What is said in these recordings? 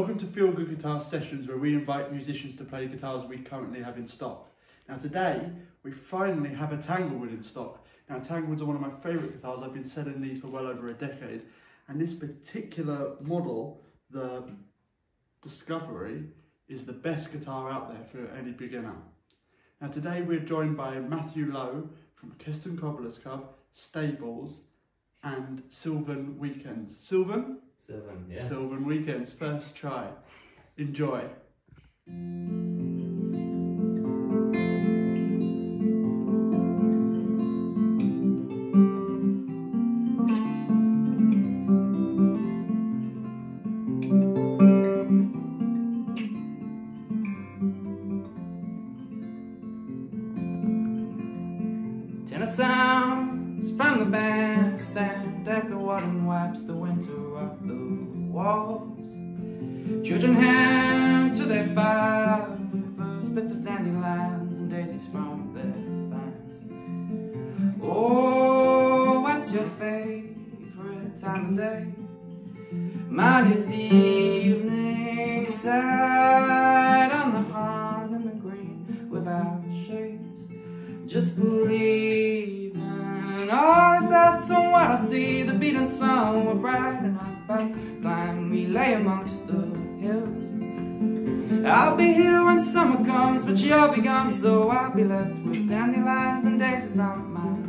Welcome to Feel Good Guitar Sessions, where we invite musicians to play guitars we currently have in stock. Now today, we finally have a Tanglewood in stock. Now Tanglewoods are one of my favourite guitars, I've been selling these for well over a decade, and this particular model, the Discovery, is the best guitar out there for any beginner. Now today we're joined by Matthew Lowe from Keston Cobblers Club, Stables, and Sylvan Weekends. Sylvan? Sylvan, yes. Sylvan Weekends, first try. Enjoy. Tenor sounds from the bandstand as the water wipes the winter off the walls. Children hand to their fathers bits of dandelions and daisies from their vines. Oh, what's your favorite time of day? Mine is evening side on the pond in the green without shades. Just believe I see. The beating sun will brighten up our climb. We lay amongst the hills. I'll be here when summer comes, but you'll be gone, so I'll be left with dandelions and daisies on my mind.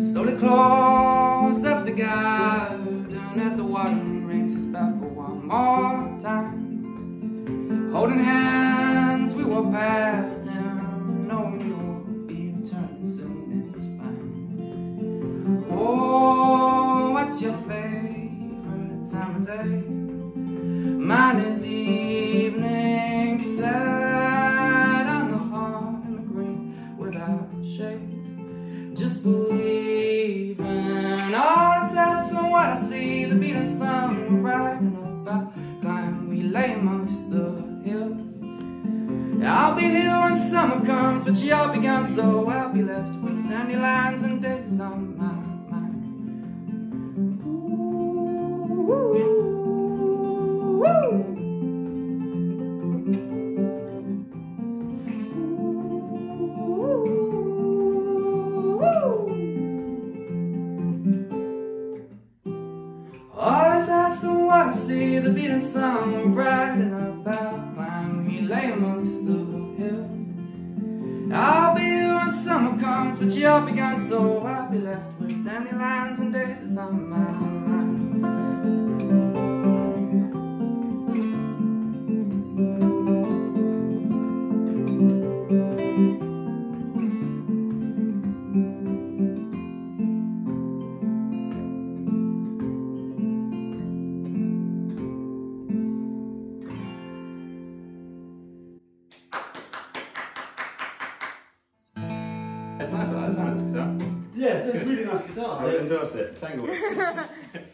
Slowly close up the garden as the watering rings his bell Holding hands, we walk past him, knowing you'll be returning soon. It's fine. Oh, what's your favorite time of day? Mine is evening, sat on the heart in the green without shades. Just believe in all is awesome what I see. The beating sun will brighten up when summer comes, but you'll be gone, so I'll be left with dandelions and daisies on my mind. Ooh, ooh, ooh. All is awesome what I see, the beating sun brighten up our climb. We lay amongst the. I'll be here when summer comes, but you'll be gone, so I'll be left with dandelions and daisies on my mind. It's nice, I like the sound of this guitar. Yes, it's a really nice guitar. I would endorse it. Tangle.